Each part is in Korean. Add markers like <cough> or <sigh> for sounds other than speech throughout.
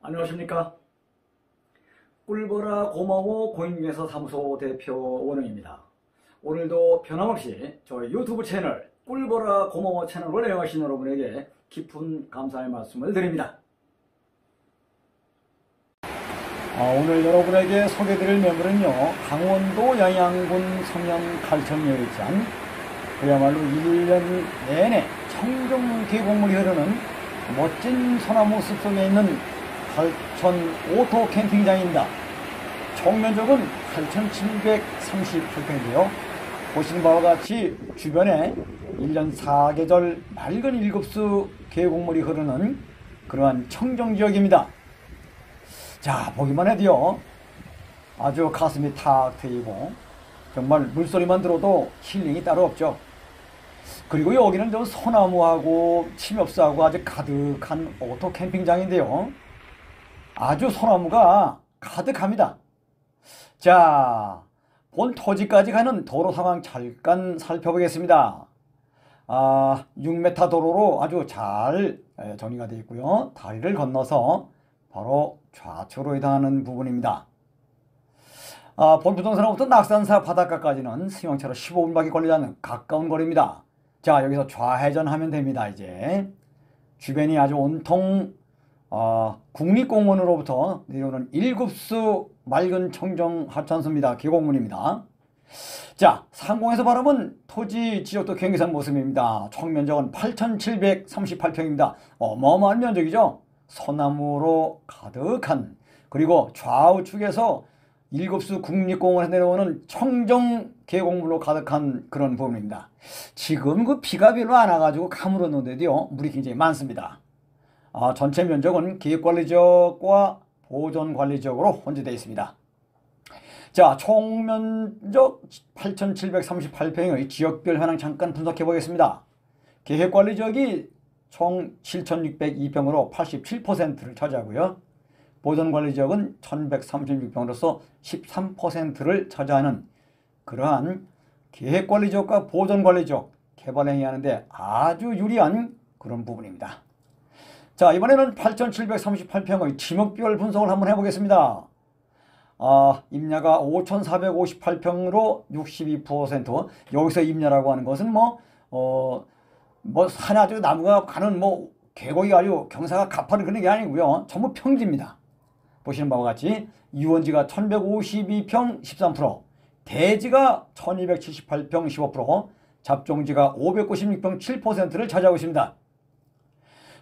안녕하십니까? 꿀보라 고마워 고인중에서 사무소 대표 원웅입니다. 오늘도 변함없이 저희 유튜브 채널 꿀보라 고마워 채널을 애용하신 여러분에게 깊은 감사의 말씀을 드립니다. 아, 오늘 여러분에게 소개드릴 매물은요 강원도 양양군 성현 갈천여의장 그야말로 1년 내내 청정 계곡물이 흐르는 멋진 소나무 숲속에 있는 갈천 오토 캠핑장입니다. 총면적은 8,738평인데요. 보시는 바와 같이 주변에 1년 4계절 맑은 일급수 계곡물이 흐르는 그러한 청정지역입니다. 자, 보기만 해도요. 아주 가슴이 탁 트이고 정말 물소리만 들어도 힐링이 따로 없죠. 그리고 여기는 좀 소나무하고 침엽수하고 아주 가득한 오토 캠핑장인데요. 아주 소나무가 가득합니다. 자, 본 토지까지 가는 도로 상황 잠깐 살펴보겠습니다. 아, 6m 도로로 아주 잘 정리가 되어 있고요. 다리를 건너서 바로 좌측으로 이동하는 부분입니다. 아, 본 부동산으로부터 낙산사 바닷가까지는 승용차로 15분밖에 걸리지 않는 가까운 거리입니다. 자 여기서 좌회전하면 됩니다 이제 주변이 아주 온통 어, 국립공원으로부터 내려오는 일급수 맑은 청정 하천수입니다. 계곡문입니다. 자 상공에서 바라본 토지 지역도 경계선 모습입니다. 총 면적은 8738평입니다. 어마어마한 면적이죠? 소나무로 가득한. 그리고 좌우측에서 일곱수 국립공원에서 내려오는 청정 계곡물로 가득한 그런 부분입니다. 지금 그 비가 별로 안 와가지고 가물었는데도요 물이 굉장히 많습니다. 아, 전체 면적은 기획관리지역과 보존관리지역으로 혼재되어 있습니다. 자, 총 면적 8,738평의 지역별 현황 잠깐 분석해 보겠습니다. 계획관리지역이 총 7,602평으로 87%를 차지하고요. 보존관리지역은 1136평으로서 13%를 차지하는 그러한 계획관리지역과 보존관리지역 개발행위 하는데 아주 유리한 그런 부분입니다. 자 이번에는 8738평의 지목별 분석을 한번 해보겠습니다. 아, 임야가 5458평으로 62% 여기서 임야라고 하는 것은 뭐 어, 뭐 산에 아주 나무가 가는 뭐 계곡이 아주 경사가 가파른 그런 게 아니고요. 전부 평지입니다. 보시는 바와 같이 유원지가 1152평 13%, 대지가 1278평 15%, 잡종지가 596평 7%를 차지하고 있습니다.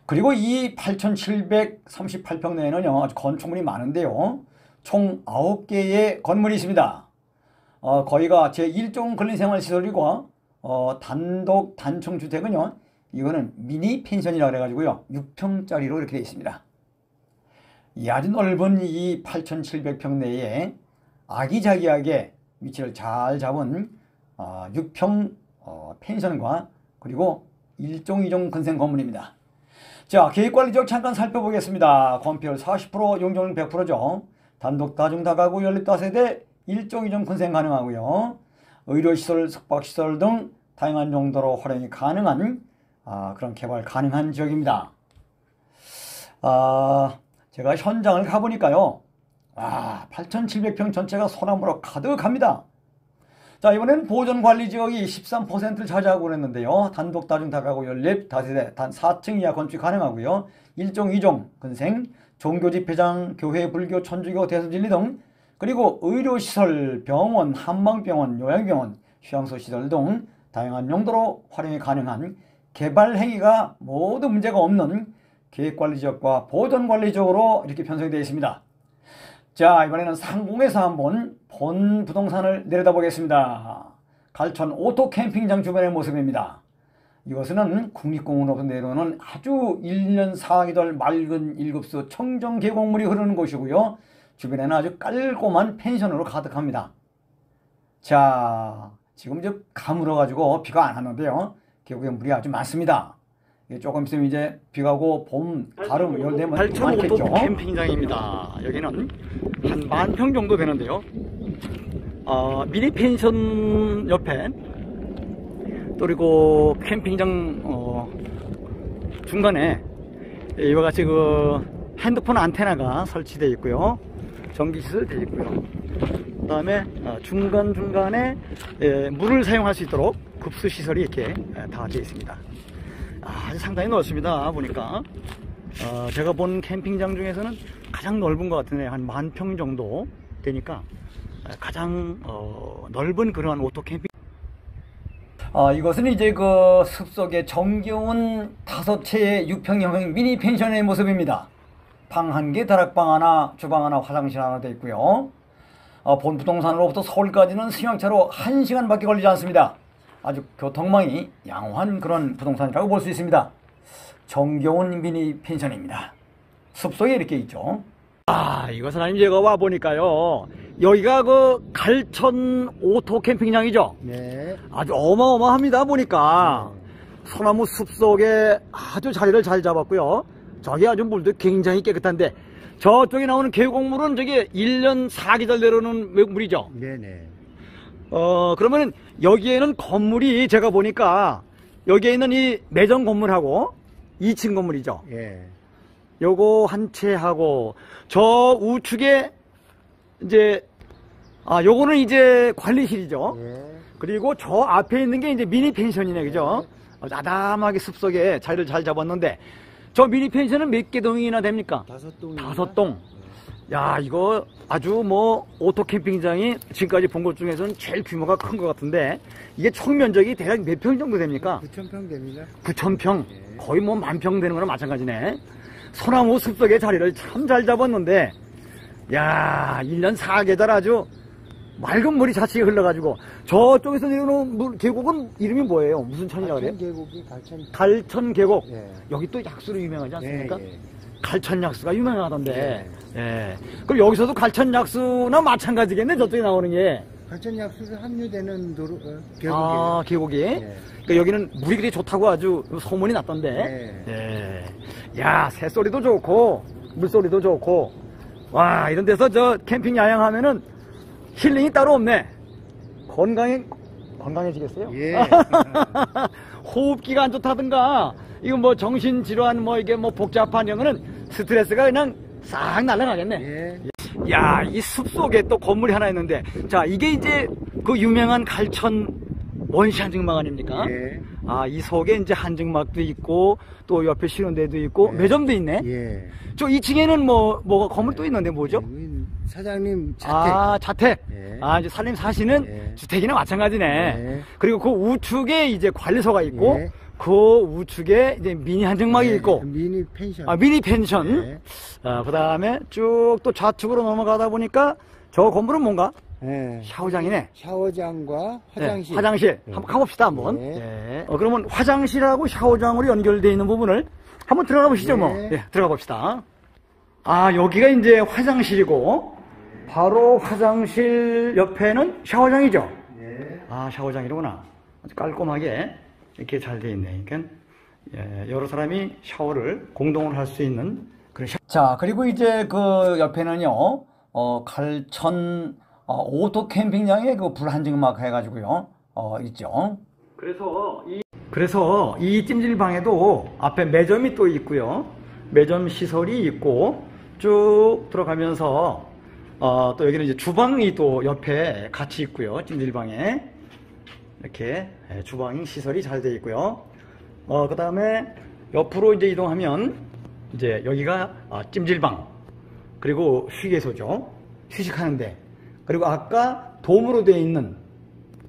그리고 이 8738평 내에는요, 아주 건축물이 많은데요. 총 9개의 건물이 있습니다. 어, 거기가 제1종 근린생활시설이고, 어, 단독 단층주택은요, 이거는 미니 펜션이라고 그래가지고요, 6평짜리로 이렇게 되어 있습니다. 이 아주 넓은 이 8,700평 내에 아기자기하게 위치를 잘 잡은 어, 6평 어, 펜션과 그리고 1종 2종 근생 건물입니다. 자 계획관리적 잠깐 살펴보겠습니다. 건폐율 40% 용적률 100%죠. 단독 다중 다가구 연립 다세대 1종 2종 근생 가능하고요. 의료시설, 숙박시설 등 다양한 용도로 활용이 가능한 아, 그런 개발 가능한 지역입니다. 아, 제가 현장을 가보니까요. 와, 8,700평 전체가 소나무로 가득합니다. 자, 이번엔 보존관리지역이 13%를 차지하고 그랬는데요. 단독, 다중, 다가구, 연립, 다세대, 단 4층 이하 건축 가능하고요. 1종, 2종, 근생, 종교 집회장, 교회, 불교, 천주교, 대순진리 등 그리고 의료시설, 병원, 한방병원, 요양병원, 휴양소시설 등 다양한 용도로 활용이 가능한 개발 행위가 모두 문제가 없는 계획관리지역과 보존관리지역으로 이렇게 편성이 되어 있습니다. 자 이번에는 상공에서 한번 본 부동산을 내려다 보겠습니다. 갈천 오토 캠핑장 주변의 모습입니다. 이것은 국립공원으로 내려오는 아주 1년 4개월 맑은 일급수 청정 계곡물이 흐르는 곳이고요. 주변에는 아주 깔끔한 펜션으로 가득합니다. 자 지금 이제 가물어가지고 비가 안 왔는데요. 계곡에 물이 아주 많습니다. 조금 있으면 이제 비가 오고 봄, 가름, 열 되면 많겠죠. 캠핑장입니다. 여기는 한 만평 정도 되는데요. 어, 미니 펜션 옆에 또 그리고 캠핑장 어, 중간에 이와 같이 그 핸드폰 안테나가 설치되어 있고요. 전기시설 되어 있고요. 그 다음에 중간중간에 예, 물을 사용할 수 있도록 급수시설이 이렇게 예, 다 되어 있습니다. 아, 주 상당히 넓습니다. 보니까. 어, 제가 본 캠핑장 중에서는 가장 넓은 것 같은데 한 만 평 정도 되니까 가장 어, 넓은 그러한 오토 캠핑 아, 이것은 이제 그 숲속의 정겨운 다섯 채의 6평형 미니 펜션의 모습입니다. 방 한 개, 다락방 하나, 주방 하나, 화장실 하나 되어 있고요. 어, 본 부동산으로부터 서울까지는 승용차로 1시간밖에 걸리지 않습니다. 아주 교통망이 양호한 그런 부동산이라고 볼 수 있습니다. 정겨운 미니 펜션입니다. 숲속에 이렇게 있죠. 아, 이것은 아님 제가 와 보니까요. 여기가 그 갈천 오토 캠핑장이죠. 네. 아주 어마어마합니다 보니까 소나무 숲 속에 아주 자리를 잘 잡았고요. 저기 아주 물도 굉장히 깨끗한데 저쪽에 나오는 계곡물은 저기 1년 4계절 내려오는 물이죠. 네네. 어 그러면 여기에는 건물이 제가 보니까 여기에 있는 이 매점 건물하고 2층 건물이죠. 예. 요거 한 채 하고 저 우측에 이제 아 요거는 이제 관리실이죠. 예. 그리고 저 앞에 있는 게 이제 미니 펜션이네, 그죠? 어, 아담하게 숲속에 자리를 잘 잡았는데, 저 미니 펜션은 몇 개 동이나 됩니까? 다섯 동. 다섯 동. 야, 이거 아주 뭐, 오토 캠핑장이 지금까지 본 것 중에서는 제일 규모가 큰 것 같은데, 이게 총 면적이 대략 몇 평 정도 됩니까? 9천 평 됩니다. 9,000평. 거의 뭐 만평 되는 거나 마찬가지네. 소나무 숲속에 자리를 참 잘 잡았는데, 야, 1년 4계절 아주 맑은 물이 자치게 흘러가지고 저쪽에서 내려오는 물 계곡은 이름이 뭐예요? 무슨 천이라고 그래요? 갈천 계곡이 갈천. 갈천 계곡. 예. 여기 또 약수로 유명하지 않습니까? 예, 예. 갈천 약수가 유명하던데. 예. 그럼 여기서도 갈천 약수나 마찬가지겠네. 저쪽에 나오는 게. 갈천 약수를 합류되는 도로 어, 계곡이에요. 아, 계곡이. 예. 그러니까 여기는 물이 그리 좋다고 아주 소문이 났던데. 예. 야, 새소리도 좋고 물소리도 좋고. 와, 이런 데서 저 캠핑 야영하면은 힐링이 따로 없네. 건강해 건강해지겠어요? 예. <laughs> 호흡기가 안 좋다든가 이거 뭐 정신 질환 뭐 이게 뭐 복잡한 이런 거는 스트레스가 그냥 싹 날아가겠네. 예. 야, 이 숲 속에 또 건물이 하나 있는데 자, 이게 이제 그 유명한 갈천 원시 한증막 아닙니까? 예. 아, 이 속에 이제 한증막도 있고 또 옆에 쉬는 데도 있고 예. 매점도 있네. 예. 저 2층에는 뭐 뭐가 건물 또 있는데 뭐죠? 여기 사장님 자택. 아, 자택. 예. 아, 이제 살림 사시는 예. 주택이나 마찬가지네. 예. 그리고 그 우측에 이제 관리소가 있고, 예. 그 우측에 이제 미니 한정막이 예, 있고, 미니 펜션. 아, 미니 펜션. 예. 아, 그 다음에 쭉 또 좌측으로 넘어가다 보니까 저 건물은 뭔가? 예. 샤워장이네. 샤워장과 화장실. 네, 화장실. 예. 한번 가봅시다, 한번. 예. 예. 어, 그러면 화장실하고 샤워장으로 연결되어 있는 부분을 한번 들어가 보시죠, 뭐. 예. 예, 들어가 봅시다. 아, 여기가 이제 화장실이고, 바로 화장실 옆에는 샤워장이죠? 예. 아, 샤워장이로구나. 아주 깔끔하게 이렇게 잘 되어 있네. 그러니까, 예, 여러 사람이 샤워를 공동으로 할 수 있는 그런 샤... 자, 그리고 이제 그 옆에는요, 어, 갈천, 어, 오토 캠핑장에 그 불한증막 해가지고요, 어, 있죠. 그래서 이, 그래서 이 찜질방에도 앞에 매점이 또 있고요. 매점 시설이 있고, 쭉 들어가면서, 어, 또 여기는 이제 주방이 또 옆에 같이 있고요. 찜질방에. 이렇게 예, 주방 시설이 잘 되어 있고요. 어, 그 다음에 옆으로 이제 이동하면 이제 여기가 아, 찜질방 그리고 휴게소죠. 휴식하는데 그리고 아까 돔으로 되어 있는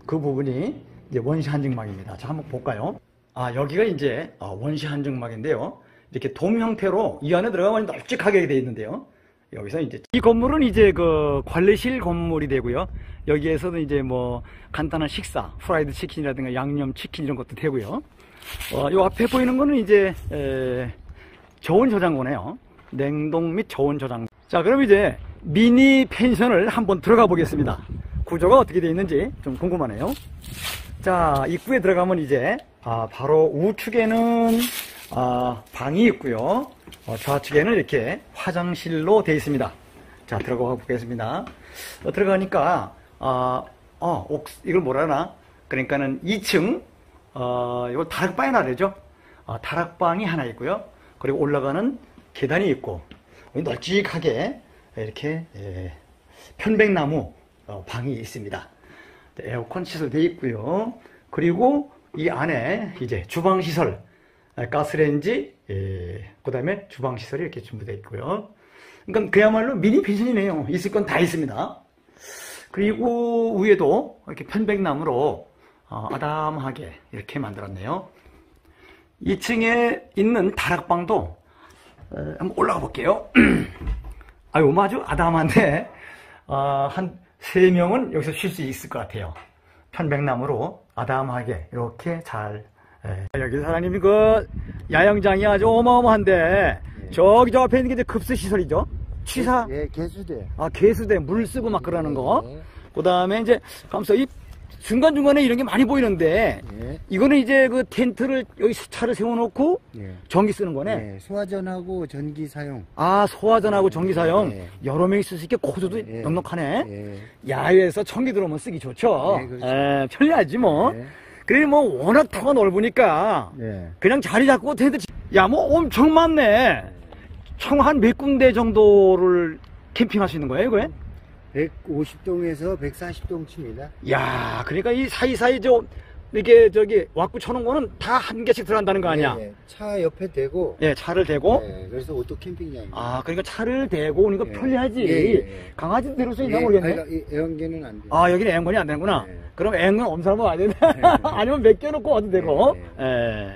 그 부분이 이제 원시 한증막입니다. 자, 한번 볼까요? 아, 여기가 이제 어, 원시 한증막인데요. 이렇게 돔 형태로 이 안에 들어가면 널찍하게 되어 있는데요. 여기서 이제 이 건물은 이제 그 관리실 건물이 되고요. 여기에서는 이제 뭐 간단한 식사, 프라이드 치킨이라든가 양념 치킨 이런 것도 되고요. 어, 요 앞에 보이는 거는 이제 에, 저온 저장고네요. 냉동 및 저온 저장. 자, 그럼 이제 미니 펜션을 한번 들어가 보겠습니다. 구조가 어떻게 되어 있는지 좀 궁금하네요. 자, 입구에 들어가면 이제 아, 바로 우측에는 아, 방이 있고요. 어, 좌측에는 이렇게 화장실로 되어 있습니다. 자, 들어가 보겠습니다. 어, 들어가니까 아, 어, 옥, 이걸 뭐라 하나? 그러니까는 2층 어, 이거 다락방이라 그러죠. 어, 다락방이 하나 있고요. 그리고 올라가는 계단이 있고 널찍하게 이렇게 예, 편백나무 어, 방이 있습니다. 네, 에어컨 시설되어 있고요. 그리고 이 안에 이제 주방 시설, 아, 가스레인지, 예, 그 다음에 주방 시설이 이렇게 준비되어 있고요. 그러니까 그야말로 미니 펜션이네요. 있을 건 다 있습니다. 그리고 위에도 이렇게 편백나무로 어, 아담하게 이렇게 만들었네요. 2층에 있는 다락방도 어, 한번 올라가 볼게요. <clears throat> 아유, 아주 아담한데 어, 한세 명은 여기서 쉴 수 있을 것 같아요. 편백나무로 아담하게 이렇게 잘. 예. 여기 사장님 이 그 야영장이 아주 어마어마한데 저기 저 앞에 있는 게 급수 시설이죠. 취사, 예, 개수대. 아 개수대 물 쓰고 막 그러는 거. 예. 그 다음에 이제 감사 이 중간 중간에 이런 게 많이 보이는데 예. 이거는 이제 그 텐트를 여기 차를 세워놓고 예. 전기 쓰는 거네. 예, 소화전하고 전기 사용. 아 소화전하고 전기 사용 예. 여러 명이 쓸 수 있게 고도도 예. 넉넉하네. 예. 야외에서 전기 들어오면 쓰기 좋죠. 예, 그렇죠. 에, 편리하지 뭐. 예. 그래 뭐 워낙 터가 넓으니까 예. 그냥 자리 잡고 텐트 야 뭐 엄청 많네. 총 한 몇 군데 정도를 캠핑할 수 있는 거예요, 이거에? 150동에서 140동 칩니다. 야, 그러니까 이 사이사이 저 이렇게 저기 왁구 쳐놓은 거는 다 한 개씩 들어간다는 거 아니야? 예, 예. 차 옆에 대고. 예, 차를 대고. 예, 그래서 오토 캠핑장입니다. 아, 그러니까 차를 대고 오니까 예. 편리하지. 예, 예, 예. 강아지 데릴 수 있나 예, 모르겠네. 애완개는 안 돼요. 아, 여기는 앵건이 안 되는구나. 예. 그럼 앵건 엄사람 와야 되네. <laughs> 아니면 몇 개 놓고 와도 되고. 예.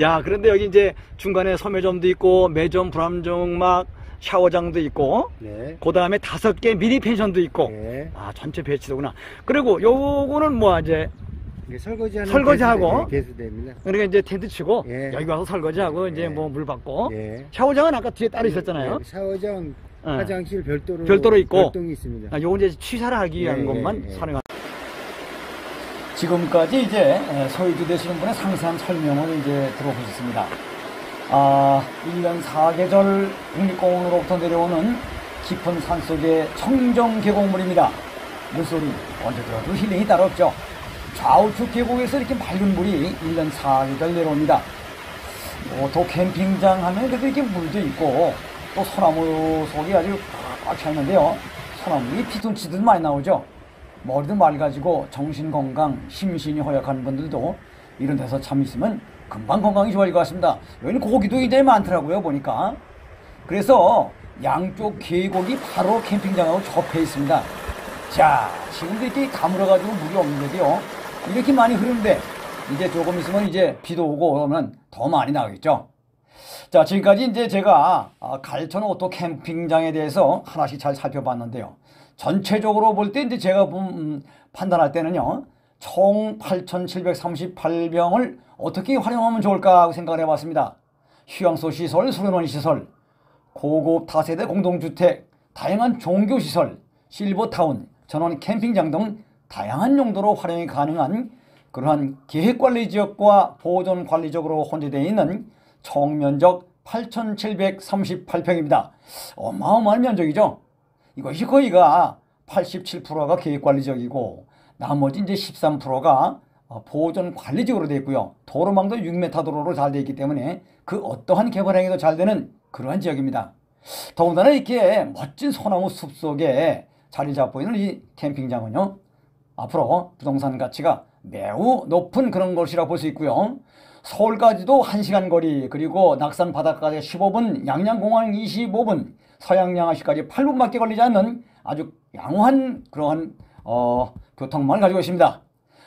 야, 그런데 여기 이제 중간에 섬매점도 있고, 매점, 불암정막, 샤워장도 있고, 네. 그 다음에 다섯 개 미니 펜션도 있고, 예. 아, 전체 배치도구나. 그리고 요거는 뭐야, 이제, 이게 설거지하는 설거지하고? 개수대, 예. 그러니까 이제 텐트 치고, 예. 여기 와서 설거지하고, 이제 예. 뭐물 받고, 예. 샤워장은 아까 뒤에 따로 있었잖아요. 예, 샤워장, 예. 화장실 별도로 별도로 있고. 별동이 있습니다. 아, 요건 이제 취사를 하기 위한 예, 것만. 사용하 지금까지 이제 소유주 되시는 분의 상세한 설명을 이제 들어보셨습니다. 아, 1년 4계절 국립공원으로부터 내려오는 깊은 산속의 청정 계곡물입니다. 물소리 언제 들어도 힐링이 따로 없죠. 좌우측 계곡에서 이렇게 맑은 물이 1년 4계절 내려옵니다. 뭐, 또 캠핑장 하면 그래도 이렇게 물도 있고 또 소나무 속이 아주 꽉 차 있는데요. 소나무이 피톤치드 많이 나오죠. 머리도 맑아지고 정신 건강, 심신이 허약한 분들도 이런 데서 참 있으면 금방 건강이 좋아질 것 같습니다. 여기는 고기도 굉장히 많더라고요, 보니까. 그래서 양쪽 계곡이 바로 캠핑장하고 접해 있습니다. 자, 지금도 이렇게 가물어가지고 물이 없는데요. 이렇게 많이 흐르는데 이제 조금 있으면 이제 비도 오고 그러면 더 많이 나오겠죠. 자, 지금까지 이제 제가 아, 갈천 오토 캠핑장에 대해서 하나씩 잘 살펴봤는데요. 전체적으로 볼 때 이제 제가 본, 음, 판단할 때는요. 총 8,738평을 어떻게 활용하면 좋을까 생각을 해봤습니다. 휴양소 시설, 수련원 시설, 고급 다세대 공동주택, 다양한 종교시설, 실버타운, 전원 캠핑장 등 다양한 용도로 활용이 가능한 그러한 계획관리 지역과 보존 관리적으로 혼재되어 있는 총면적 8,738평입니다. 어마어마한 면적이죠. 이것이 거의가 87%가 계획관리적이고 나머지 이제 13%가 보존 관리적으로 되어 있고요. 도로망도 6m 도로로 잘 되어 있기 때문에 그 어떠한 개발 행위도 잘 되는 그러한 지역입니다. 더군다나 이렇게 멋진 소나무 숲 속에 자리 잡고 있는 이 캠핑장은요. 앞으로 부동산 가치가 매우 높은 그런 곳이라 볼 수 있고요. 서울까지도 1시간 거리 그리고 낙산 바닷가에 15분 양양공항 25분 서양양아시까지 8분밖에 걸리지 않는 아주 양호한 그러한 어, 교통망을 가지고 있습니다.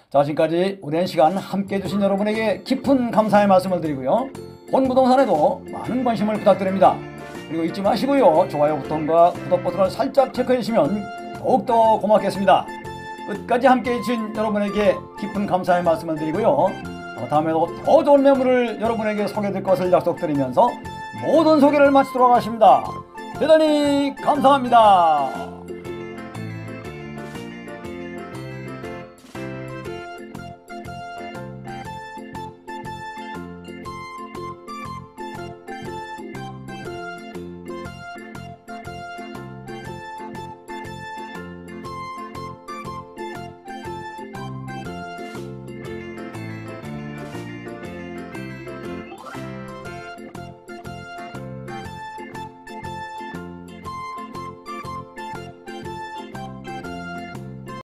자 지금까지 오랜 시간 함께 해주신 여러분에게 깊은 감사의 말씀을 드리고요. 본 부동산에도 많은 관심을 부탁드립니다. 그리고 잊지 마시고요. 좋아요 버튼과 구독 버튼을 살짝 체크해 주시면 더욱더 고맙겠습니다. 끝까지 함께 해 주신 여러분에게 깊은 감사의 말씀을 드리고요. 어, 다음에도 더 좋은 매물을 여러분에게 소개될 것을 약속드리면서 모든 소개를 마치도록 하겠습니다. 대단히 감사합니다.